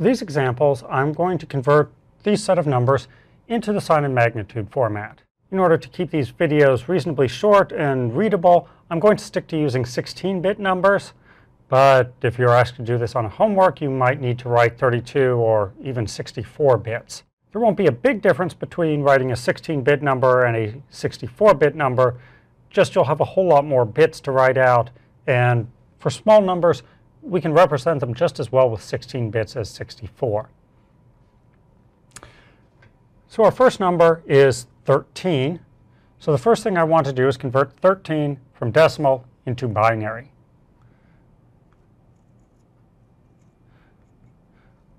These examples, I'm going to convert these set of numbers into the sign and magnitude format. In order to keep these videos reasonably short and readable, I'm going to stick to using 16-bit numbers. But if you're asked to do this on a homework, you might need to write 32 or even 64 bits. There won't be a big difference between writing a 16-bit number and a 64-bit number, just you'll have a whole lot more bits to write out. And for small numbers, we can represent them just as well with 16 bits as 64. So our first number is 13. So the first thing I want to do is convert 13 from decimal into binary.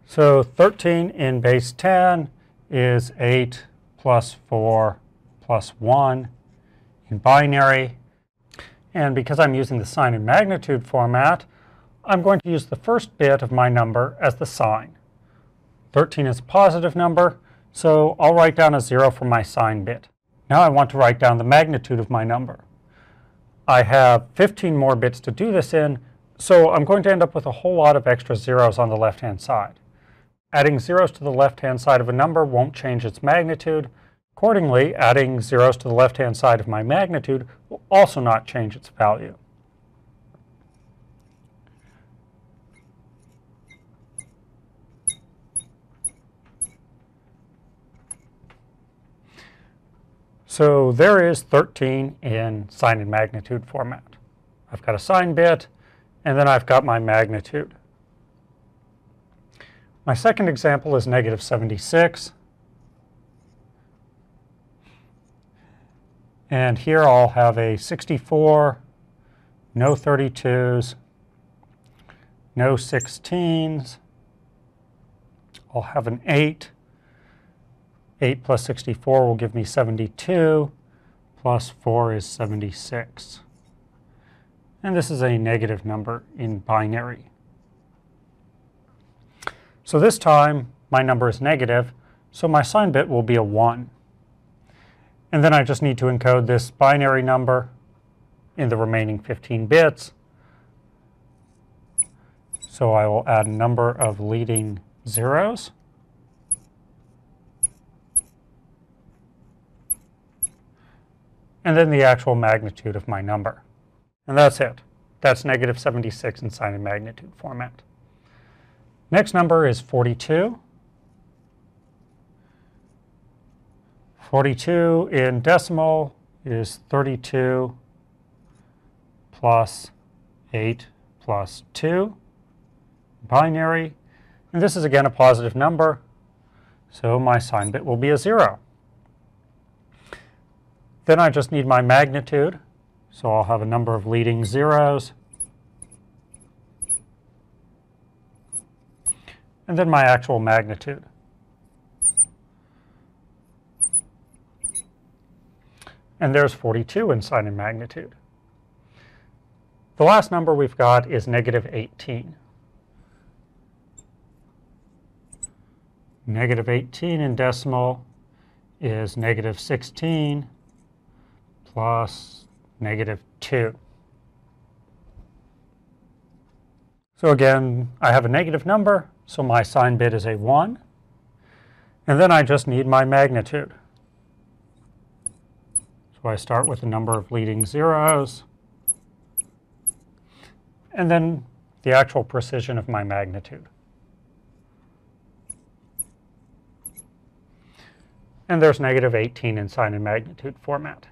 So 13 in base 10 is 8 plus 4 plus 1 in binary. And because I'm using the sign and magnitude format, I'm going to use the first bit of my number as the sign. 13 is a positive number, so I'll write down a 0 for my sign bit. Now I want to write down the magnitude of my number. I have 15 more bits to do this in, so I'm going to end up with a whole lot of extra zeros on the left-hand side. Adding zeros to the left-hand side of a number won't change its magnitude. Accordingly, adding zeros to the left-hand side of my magnitude will also not change its value. So there is 13 in sign and magnitude format. I've got a sign bit, and then I've got my magnitude. My second example is negative 76. And here I'll have a 64, no 32s, no 16s. I'll have an 8, 8 plus 64 will give me 72, plus 4 is 76. And this is a negative number in binary. So this time, my number is negative, so my sign bit will be a 1. And then I just need to encode this binary number in the remaining 15 bits. So I will add a number of leading zeros. And then the actual magnitude of my number. And that's it. That's negative 76 in sign and magnitude format. Next number is 42. 42 in decimal is 32 plus 8 plus 2, binary. And this is again a positive number, so my sign bit will be a 0. Then I just need my magnitude. So I'll have a number of leading zeros. And then my actual magnitude. And there's 42 in sign and magnitude. The last number we've got is negative 18. Negative 18 in decimal is negative 16 plus negative 2. So again, I have a negative number, so my sign bit is a 1. And then I just need my magnitude. So I start with a number of leading zeros, and then the actual precision of my magnitude. And there's negative 18 in sign and magnitude format.